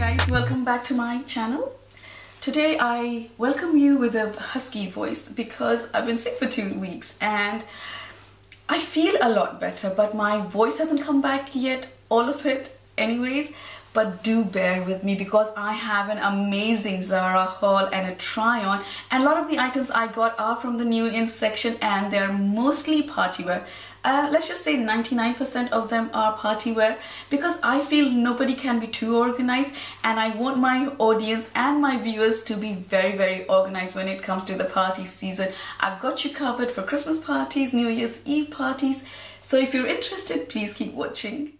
guys, welcome back to my channel. Today I welcome you with a husky voice because I've been sick for two weeks and I feel a lot better but my voice hasn't come back yet, all of it anyways but do bear with me because I have an amazing Zara haul and a try on and a lot of the items I got are from the new in section and they're mostly party wear. Uh, let's just say 99% of them are party wear because I feel nobody can be too organized and I want my audience and my viewers to be very very organized when it comes to the party season. I've got you covered for Christmas parties, New Year's Eve parties so if you're interested please keep watching.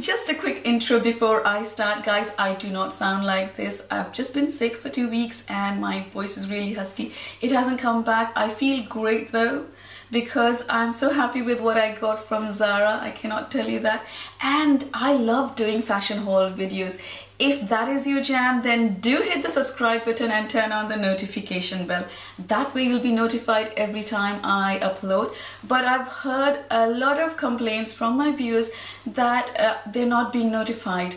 Just a quick intro before I start guys, I do not sound like this. I've just been sick for two weeks and my voice is really husky. It hasn't come back. I feel great though because I'm so happy with what I got from Zara. I cannot tell you that. And I love doing fashion haul videos. If that is your jam, then do hit the subscribe button and turn on the notification bell. That way you'll be notified every time I upload. But I've heard a lot of complaints from my viewers that uh, they're not being notified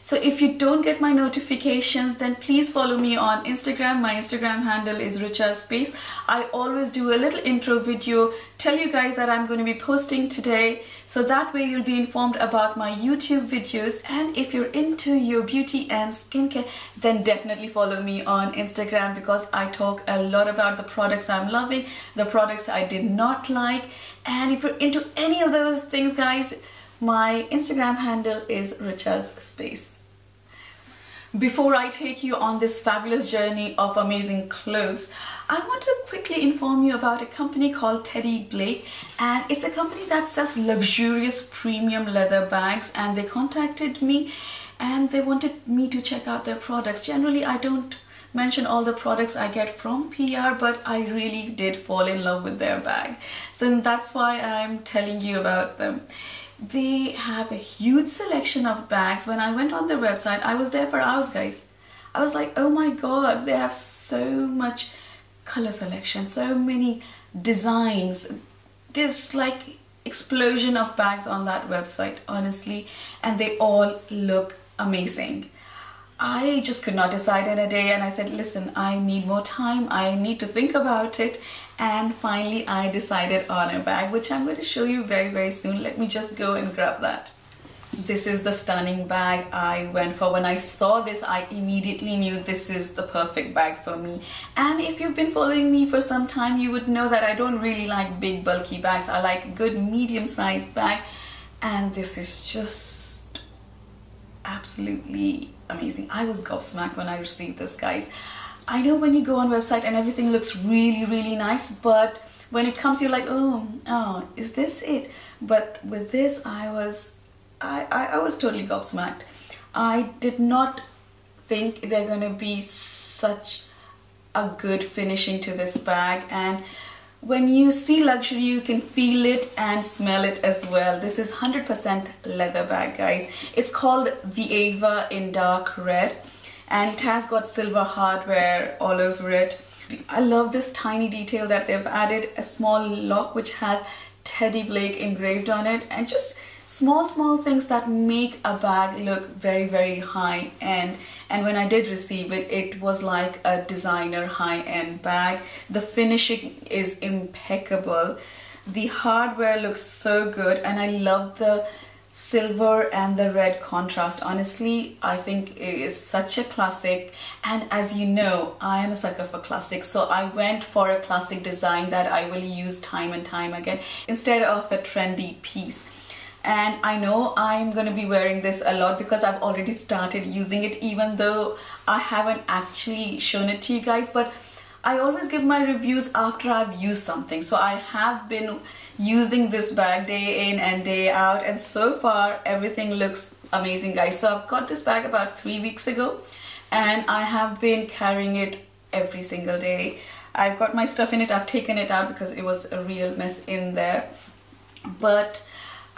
so if you don't get my notifications, then please follow me on Instagram. My Instagram handle is Richa Space. I always do a little intro video, tell you guys that I'm going to be posting today. So that way you'll be informed about my YouTube videos. And if you're into your beauty and skincare, then definitely follow me on Instagram because I talk a lot about the products I'm loving, the products I did not like. And if you're into any of those things, guys, my Instagram handle is Richa's Space. Before I take you on this fabulous journey of amazing clothes, I want to quickly inform you about a company called Teddy Blake and it's a company that sells luxurious premium leather bags and they contacted me and they wanted me to check out their products. Generally, I don't mention all the products I get from PR but I really did fall in love with their bag. So that's why I'm telling you about them they have a huge selection of bags. When I went on their website, I was there for hours, guys. I was like, oh my god, they have so much color selection, so many designs. There's like explosion of bags on that website, honestly, and they all look amazing. I just could not decide in a day and I said, listen, I need more time. I need to think about it. And finally, I decided on a bag, which I'm going to show you very, very soon. Let me just go and grab that. This is the stunning bag I went for. When I saw this, I immediately knew this is the perfect bag for me. And if you've been following me for some time, you would know that I don't really like big bulky bags. I like good medium sized bag. And this is just absolutely amazing. I was gobsmacked when I received this, guys. I know when you go on website and everything looks really, really nice, but when it comes, you're like, oh, oh, is this it? But with this, I was, I, I, I was totally gobsmacked. I did not think they're gonna be such a good finishing to this bag and when you see luxury you can feel it and smell it as well. This is 100% leather bag guys. It's called the Ava in dark red and it has got silver hardware all over it. I love this tiny detail that they've added a small lock which has Teddy Blake engraved on it and just small small things that make a bag look very very high end. And when I did receive it it was like a designer high-end bag. The finishing is impeccable. The hardware looks so good and I love the silver and the red contrast. Honestly I think it is such a classic. And as you know I am a sucker for classics so I went for a classic design that I will use time and time again instead of a trendy piece and I know I'm gonna be wearing this a lot because I've already started using it even though I haven't actually shown it to you guys. But I always give my reviews after I've used something. So I have been using this bag day in and day out and so far everything looks amazing guys. So I've got this bag about three weeks ago and I have been carrying it every single day. I've got my stuff in it. I've taken it out because it was a real mess in there. But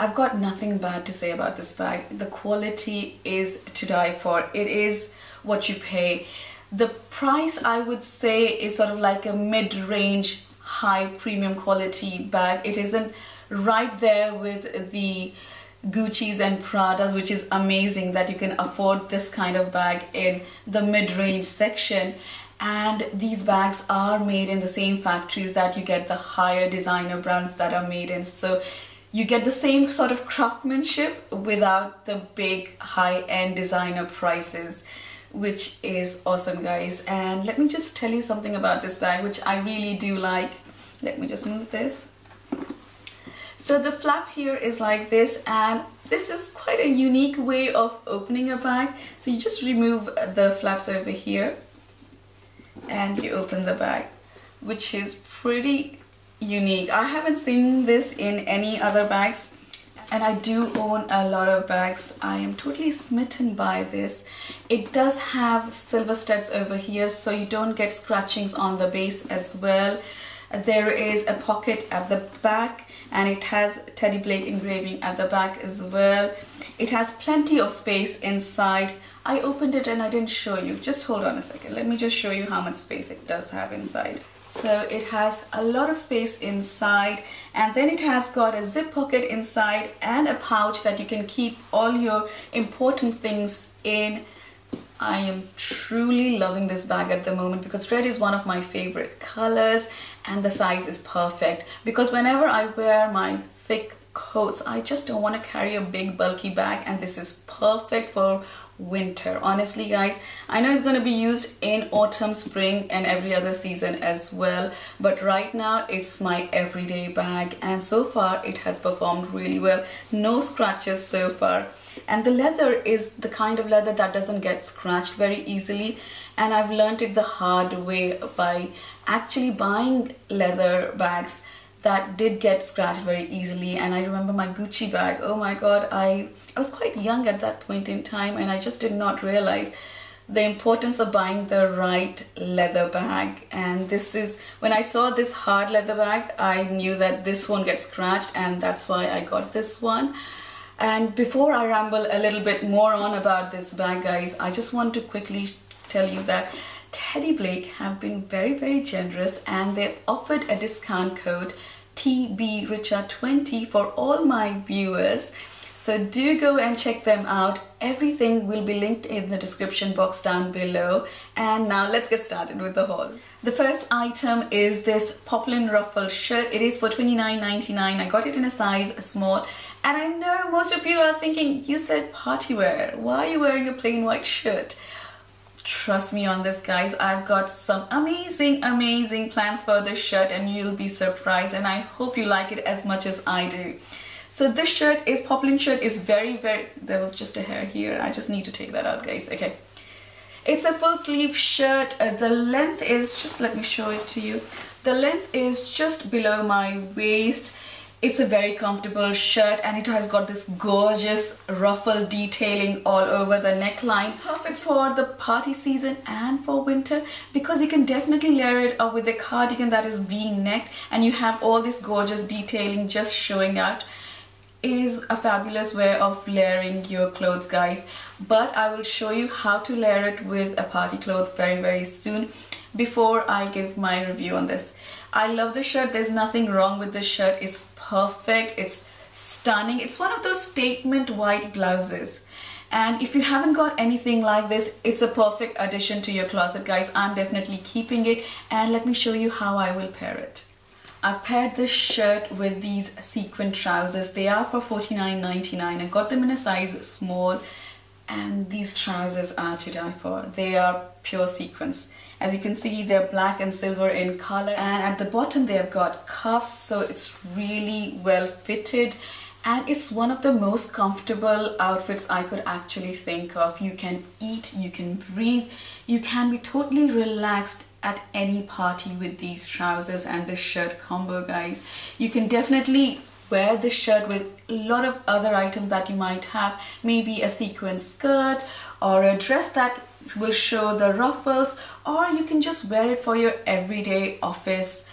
I've got nothing bad to say about this bag. The quality is to die for. It is what you pay. The price I would say is sort of like a mid-range high premium quality bag. It isn't right there with the Gucci's and Prada's, which is amazing that you can afford this kind of bag in the mid-range section. And these bags are made in the same factories that you get the higher designer brands that are made in. So you get the same sort of craftsmanship without the big high-end designer prices which is awesome guys. And let me just tell you something about this bag which I really do like. Let me just move this. So the flap here is like this and this is quite a unique way of opening a bag. So you just remove the flaps over here and you open the bag, which is pretty unique. I haven't seen this in any other bags and I do own a lot of bags. I am totally smitten by this. It does have silver studs over here so you don't get scratchings on the base as well. There is a pocket at the back and it has Teddy Blake engraving at the back as well. It has plenty of space inside. I opened it and I didn't show you. Just hold on a second. Let me just show you how much space it does have inside. So it has a lot of space inside and then it has got a zip pocket inside and a pouch that you can keep all your important things in I am truly loving this bag at the moment because red is one of my favorite colors and the size is perfect because whenever I wear my thick coats I just don't want to carry a big bulky bag and this is perfect for winter. Honestly guys I know it's going to be used in autumn spring and every other season as well but right now it's my everyday bag and so far it has performed really well. No scratches so far. And the leather is the kind of leather that doesn't get scratched very easily and I've learned it the hard way by actually buying leather bags that did get scratched very easily and I remember my Gucci bag. Oh my god I, I was quite young at that point in time and I just did not realize the importance of buying the right leather bag. And this is when I saw this hard leather bag I knew that this won't get scratched and that's why I got this one. And before I ramble a little bit more on about this bag guys I just want to quickly tell you that Teddy Blake have been very very generous and they've offered a discount code TBRicha20 for all my viewers so do go and check them out. Everything will be linked in the description box down below. And now let's get started with the haul. The first item is this poplin ruffle shirt. It is for $29.99. I got it in a size small. And I know most of you are thinking, you said party wear. Why are you wearing a plain white shirt? Trust me on this guys, I've got some amazing, amazing plans for this shirt and you'll be surprised and I hope you like it as much as I do. So this shirt is, poplin shirt is very, very, there was just a hair here. I just need to take that out guys, okay. It's a full sleeve shirt. Uh, the length is, just let me show it to you. The length is just below my waist. It's a very comfortable shirt and it has got this gorgeous ruffle detailing all over the neckline. Perfect. For the party season and for winter because you can definitely layer it up with a cardigan that is v-necked and you have all this gorgeous detailing just showing out. It is a fabulous way of layering your clothes guys. But I will show you how to layer it with a party cloth very very soon before I give my review on this. I love the shirt. There's nothing wrong with the shirt. It's perfect. It's stunning. It's one of those statement white blouses. And if you haven't got anything like this, it's a perfect addition to your closet, guys. I'm definitely keeping it. And let me show you how I will pair it. I paired this shirt with these sequin trousers. They are for $49.99. I got them in a size small and these trousers are to die for. They are pure sequins. As you can see, they're black and silver in color and at the bottom they've got cuffs so it's really well fitted and it's one of the most comfortable outfits I could actually think of. You can eat, you can breathe, you can be totally relaxed at any party with these trousers and this shirt combo guys. You can definitely wear this shirt with a lot of other items that you might have maybe a sequin skirt or a dress that will show the ruffles or you can just wear it for your everyday office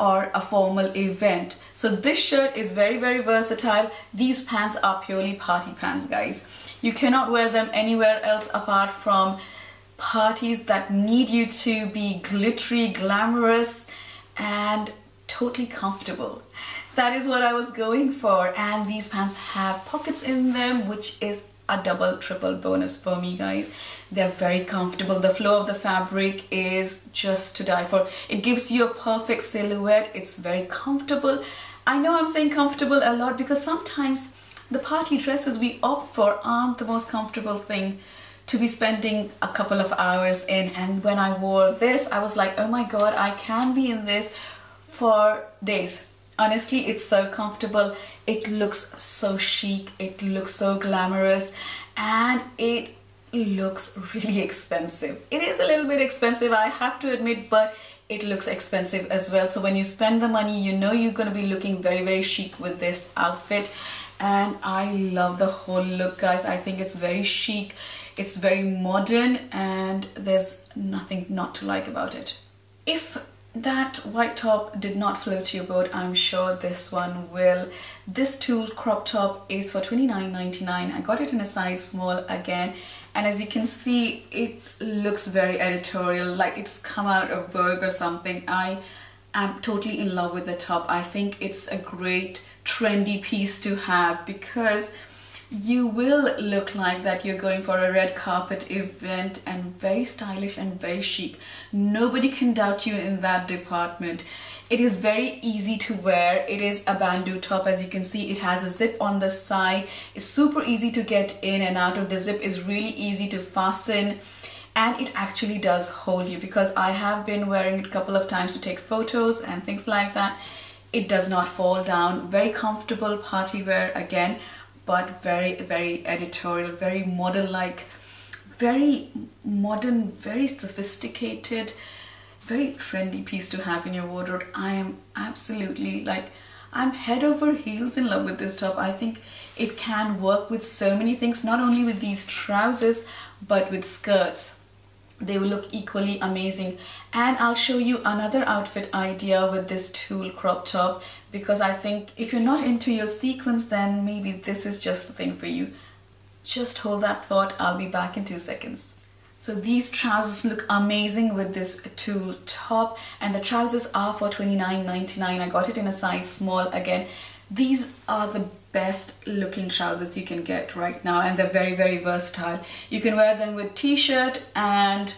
or a formal event. So this shirt is very very versatile. These pants are purely party pants guys. You cannot wear them anywhere else apart from parties that need you to be glittery glamorous and totally comfortable that is what I was going for. And these pants have pockets in them which is a double triple bonus for me guys. They're very comfortable. The flow of the fabric is just to die for. It gives you a perfect silhouette. It's very comfortable. I know I'm saying comfortable a lot because sometimes the party dresses we opt for aren't the most comfortable thing to be spending a couple of hours in. And when I wore this I was like oh my god I can be in this for days honestly it's so comfortable. It looks so chic. It looks so glamorous. And it looks really expensive. It is a little bit expensive I have to admit but it looks expensive as well. So when you spend the money you know you're going to be looking very very chic with this outfit. And I love the whole look guys. I think it's very chic. It's very modern and there's nothing not to like about it. If that white top did not float to your boat i'm sure this one will. This tulle crop top is for $29.99 i got it in a size small again and as you can see it looks very editorial like it's come out of vogue or something. I am totally in love with the top. I think it's a great trendy piece to have because you will look like that you're going for a red carpet event and very stylish and very chic. Nobody can doubt you in that department. It is very easy to wear. It is a bandeau top as you can see. It has a zip on the side. It's super easy to get in and out of the zip is really easy to fasten and it actually does hold you because I have been wearing it a couple of times to take photos and things like that. It does not fall down. Very comfortable party wear again but very very editorial very model like very modern very sophisticated very trendy piece to have in your wardrobe. I am absolutely like i'm head over heels in love with this top. I think it can work with so many things not only with these trousers but with skirts they will look equally amazing. And I'll show you another outfit idea with this tulle crop top because I think if you're not into your sequins then maybe this is just the thing for you. Just hold that thought. I'll be back in two seconds. So these trousers look amazing with this tulle top and the trousers are for $29.99 I got it in a size small again these are the best looking trousers you can get right now and they're very very versatile. You can wear them with t-shirt and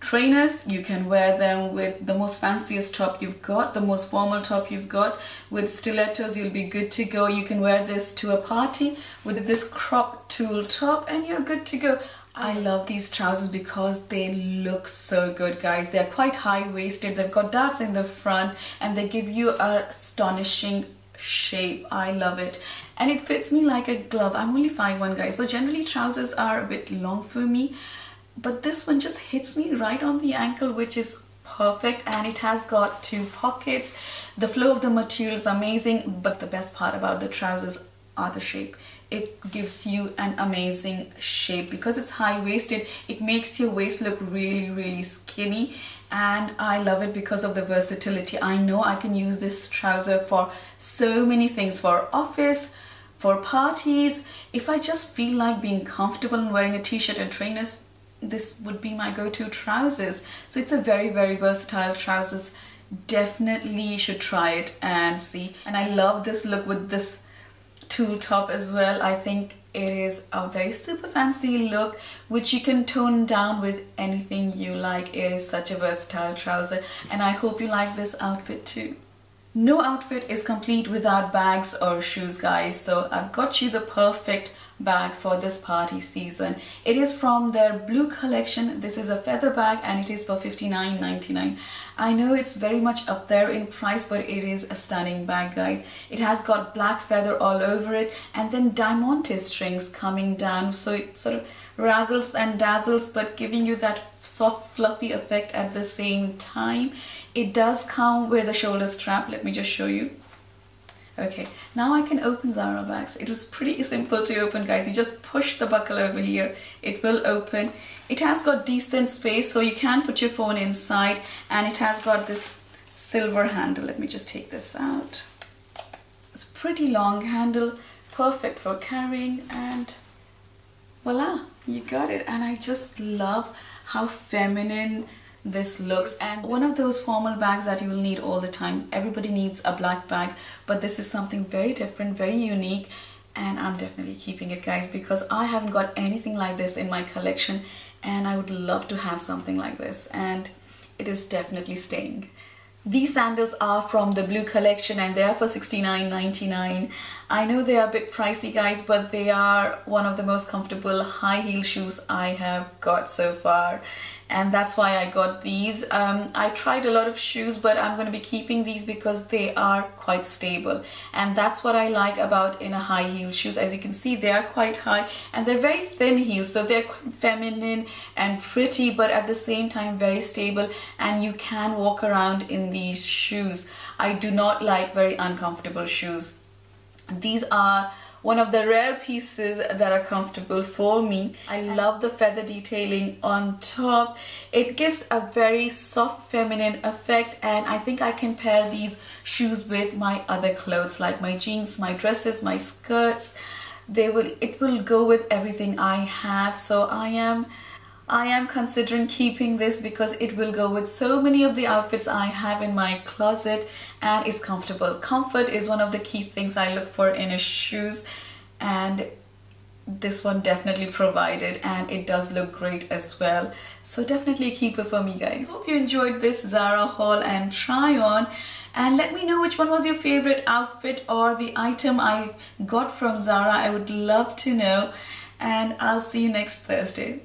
trainers. You can wear them with the most fanciest top you've got the most formal top you've got. With stilettos you'll be good to go. You can wear this to a party with this crop tulle top and you're good to go. I love these trousers because they look so good guys. They're quite high-waisted. They've got darts in the front and they give you an astonishing shape. I love it. And it fits me like a glove. I'm only 5'1 guys so generally trousers are a bit long for me. But this one just hits me right on the ankle which is perfect. And it has got two pockets. The flow of the material is amazing but the best part about the trousers are the shape. It gives you an amazing shape. Because it's high-waisted it makes your waist look really really skinny and I love it because of the versatility. I know I can use this trouser for so many things for office for parties. If I just feel like being comfortable and wearing a t-shirt and trainers this would be my go-to trousers. So it's a very very versatile trousers. Definitely should try it and see. And I love this look with this tulle top as well. I think it is a very super fancy look which you can tone down with anything you like. It is such a versatile trouser and I hope you like this outfit too. No outfit is complete without bags or shoes guys so I've got you the perfect bag for this party season. It is from their blue collection. This is a feather bag and it is for $59.99. I know it's very much up there in price but it is a stunning bag guys. It has got black feather all over it and then diamante strings coming down so it sort of razzles and dazzles but giving you that soft fluffy effect at the same time. It does come with a shoulder strap. Let me just show you. Okay, now I can open Zara bags. It was pretty simple to open, guys. You just push the buckle over here. It will open. It has got decent space, so you can put your phone inside. And it has got this silver handle. Let me just take this out. It's pretty long handle, perfect for carrying. And voila, you got it. And I just love how feminine this looks and one of those formal bags that you will need all the time. Everybody needs a black bag but this is something very different very unique and I'm definitely keeping it guys because I haven't got anything like this in my collection and I would love to have something like this and it is definitely staying. These sandals are from the blue collection and they are for $69.99. I know they are a bit pricey guys but they are one of the most comfortable high heel shoes I have got so far and that's why I got these. Um, I tried a lot of shoes but I'm going to be keeping these because they are quite stable and that's what I like about in a high heel shoes. As you can see they are quite high and they're very thin heels so they're feminine and pretty but at the same time very stable and you can walk around in these shoes. I do not like very uncomfortable shoes. These are one of the rare pieces that are comfortable for me. I love the feather detailing on top. It gives a very soft feminine effect and I think I can pair these shoes with my other clothes like my jeans, my dresses, my skirts. They will it will go with everything I have so I am I am considering keeping this because it will go with so many of the outfits I have in my closet and it's comfortable. Comfort is one of the key things I look for in a shoes and this one definitely provided and it does look great as well. So definitely keep it for me guys. Hope you enjoyed this Zara haul and try on and let me know which one was your favorite outfit or the item I got from Zara. I would love to know and I'll see you next Thursday